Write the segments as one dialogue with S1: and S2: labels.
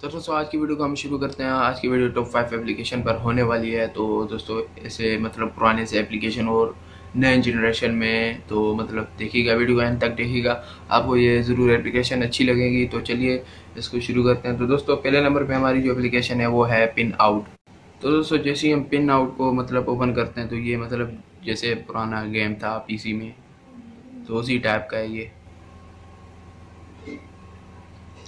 S1: تو دوستوں آج کی ویڈیو کو ہم شروع کرتے ہیں۔ آج کی ویڈیو ٹاپ فائیو اپلیکیشن پر ہونے والی ہے۔ تو دوستو ایسے مطلب پرانے سے اپلیکیشن اور نئے جنریشن میں تو مطلب دیکھیے گا، ویڈیو اینڈ تک دیکھیے گا۔ آپ کو یہ ضرور اپلیکیشن اچھی لگے گی۔ تو چلیے، اس کو شروع کرتے ہیں۔ تو دوستو، پہلے نمبر پہ ہماری جو اپلیکیشن ہے وہ ہے پن آؤٹ تو دوستو، جیسے ہی ہم پن آؤٹ کو مطلب اوپن کرتے ہیں، تو یہ مطلب جیسے پرانا گیم تھا پی سی میں۔ تو اسی ٹائپ کا ہے یہ۔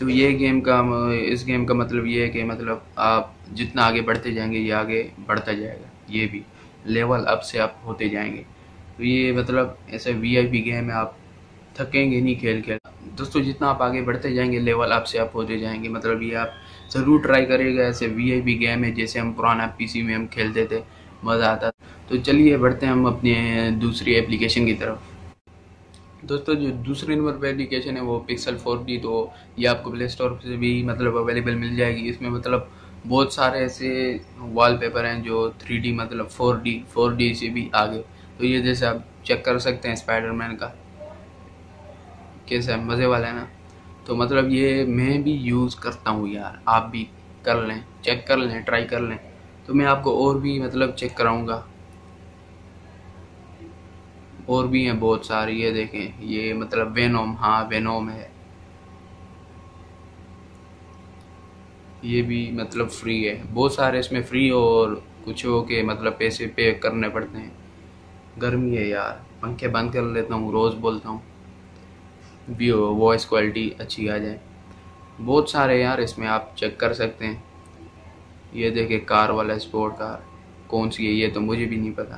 S1: تو یہ گیم کا اس گیم کا مطلب یہ ہے کہ مطلب آپ جتنا آگے بڑھتے جائیں گے، یہ آگے بڑھتا جائے گا، یہ بھی۔ لیول اپ سے اپ ہوتے جائیں گے۔ تو یہ مطلب ایسے وی آئی پی گیم ہے آپ تھکیں گے نہیں کھیل کھیل۔ دوستو، جتنا آپ آگے بڑھتے جائیں گے لیول اپ سے اپ ہوتے جائیں گے۔ مطلب یہ آپ ضرور ٹرائی کرے گا ایسے وی آئی پی گیم ہے جیسے ہم پرانا پی سی میں ہم کھیلتے تھے، مزہ آتا تو چلیے، بڑھتے ہیں ہم اپنے دوسری اپلیکیشن کی طرف۔ دوستو، جو دوسرے نمبر پہ اپلیکیشن ہے وہ پکسل فور ڈی تو یہ آپ کو پلے اسٹور سے بھی مطلب اویلیبل مل جائے گی۔ اس میں مطلب بہت سارے ایسے وال پیپر ہیں جو تھری ڈی مطلب فور ڈی فور ڈی سے بھی آگے۔ تو یہ جیسے آپ چیک کر سکتے ہیں اسپائڈر مین کا۔ کیسا ہے؟ مزے والا ہے نا؟ تو مطلب یہ میں بھی یوز کرتا ہوں یار۔ آپ بھی کر لیں چیک کر لیں ٹرائی کر لیں۔ تو میں آپ کو اور بھی مطلب چیک کراؤں گا۔ اور بھی ہیں بہت ساری، یہ دیکھیں، یہ مطلب وینوم ہاں وینوم ہے۔ یہ بھی مطلب فری ہے۔ بہت سارے اس میں فری اور کچھ ہو کے مطلب پیسے پے کرنے پڑتے ہیں۔ گرمی ہے یار۔ پنکھے بند کر لیتا ہوں، روز بولتا ہوں۔ بھی وائس کوالٹی اچھی آ جائے۔ بہت سارے یار اس میں آپ چیک کر سکتے ہیں۔ یہ دیکھیں، کار والا اسپورٹ کار۔ کون سی ہے؟ یہ تو مجھے بھی نہیں پتا۔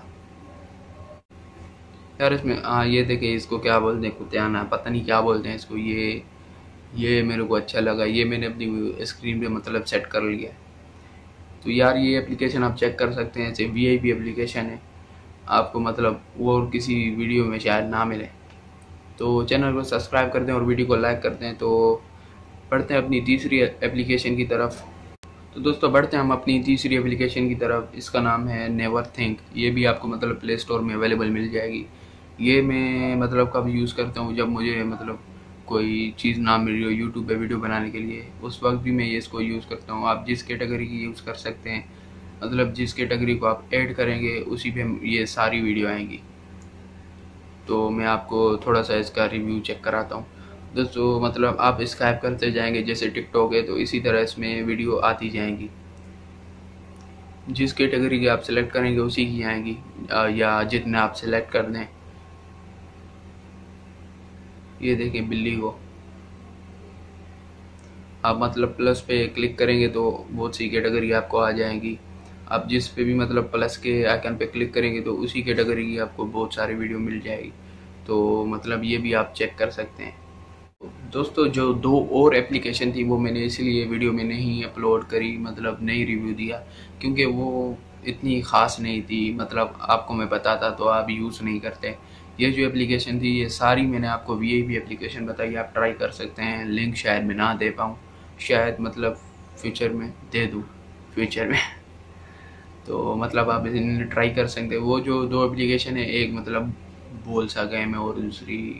S1: یار، اس میں ہاں یہ دیکھیں، اس کو کیا بولتے ہیں کتیانا پتہ نہیں کیا بولتے ہیں اس کو، یہ یہ میرے کو اچھا لگا، یہ میں نے اپنی اسکرین پہ مطلب سیٹ کر لیا تو یار، یہ اپلیکیشن آپ چیک کر سکتے ہیں، ایسے وی آئی پی اپلیکیشن ہے۔ آپ کو مطلب وہ کسی ویڈیو میں شاید نہ ملے۔ تو چینل کو سبسکرائب کر دیں اور ویڈیو کو لائک کر دیں۔ تو پڑھتے ہیں اپنی تیسری اپلیکیشن کی طرف۔ تو دوستو، بڑھتے ہیں ہم اپنی تیسری اپلیکیشن کی طرف۔ اس کا نام ہے نیور تھنک یہ بھی آپ کو مطلب پلے اسٹور میں اویلیبل مل جائے گی۔ یہ میں مطلب کب یوز کرتا ہوں جب مجھے مطلب کوئی چیز نہ مل رہی ہو یوٹیوب پہ ویڈیو بنانے کے لیے، اس وقت بھی میں یہ اس کو یوز کرتا ہوں۔ آپ جس کیٹیگری کی یوز کر سکتے ہیں مطلب جس کیٹیگری کو آپ ایڈ کریں گے، اسی پہ یہ ساری ویڈیو آئیں گی۔ تو میں آپ کو تھوڑا سا اس کا ریویو چیک کراتا ہوں۔ دوستو مطلب آپ اسکائپ کرتے جائیں گے، جیسے ٹک ٹاک ہے، تو اسی طرح اس میں ویڈیو آتی جائیں گی۔ جس کیٹیگری کی آپ سلیکٹ کریں گے، اسی کی آئیں گی۔ یا جتنے آپ سلیکٹ کر دیں۔ یہ دیکھیں بلی کو۔ آپ مطلب پلس پہ کلک کریں گے تو بہت سی کیٹیگری آپ کو آ جائیں گی۔ آپ جس پہ بھی مطلب پلس کے آئکن پہ کلک کریں گے تو اسی کیٹیگری کی آپ کو بہت ساری ویڈیو مل جائے گی۔ تو مطلب یہ بھی آپ چیک کر سکتے ہیں۔ دوستو، جو دو اور اپلیکیشن تھی وہ میں نے اسی لیے ویڈیو میں نہیں اپلوڈ کری مطلب نہیں ریویو دیا۔ کیونکہ وہ اتنی خاص نہیں تھی۔ مطلب آپ کو میں بتاتا تو آپ یوز نہیں کرتے۔ یہ جو اپلیکیشن تھی، یہ ساری میں نے آپ کو وی آئی پی اپلیکیشن بتائی۔ آپ ٹرائی کر سکتے ہیں۔ لنک شاید میں نہ دے پاؤں۔ شاید مطلب فیوچر میں دے دوں۔ فیوچر میں۔ تو مطلب آپ ٹرائی کر سکتے۔ وہ جو دو اپلیکیشن ہے ایک مطلب بول سا گیم ہے اور دوسری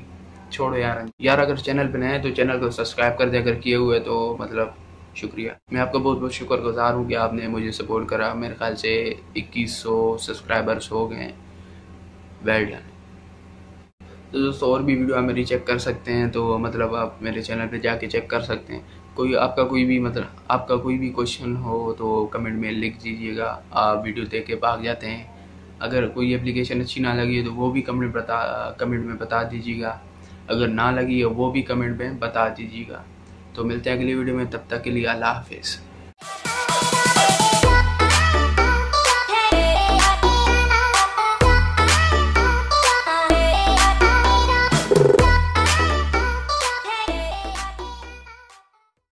S1: چھوڑو یار۔ یار اگر چینل پہ نئے تو چینل کو سبسکرائب کر دے اگر کیے ہوئے تو مطلب شکریہ۔ میں آپ کا بہت بہت شکر گزار ہوں کہ آپ نے مجھے سپورٹ کرا۔ میرے خیال سے اکیس سو سبسکرائبرس ہو گئے۔ ہیں ویل ڈن تو دوستوں اور بھی ویڈیو آپ میری چیک کر سکتے ہیں۔ تو مطلب آپ میرے چینل پہ جا کے چیک کر سکتے ہیں۔ کوئی آپ کا کوئی بھی مطلب آپ کا کوئی بھی کوشچن ہو تو کمنٹ میں لکھ دیجیے گا۔ آپ ویڈیو دیکھ کے بھاگ جاتے ہیں۔ اگر کوئی اپلیکیشن اچھی نہ لگی ہے تو وہ بھی کمنٹ بتا کمنٹ میں بتا دیجیے گا۔ اگر نہ لگی ہے وہ بھی کمنٹ میں بتا دیجیے گا۔ تو ملتے ہیں اگلی ویڈیو میں تب تک کے لیے اللہ حافظ۔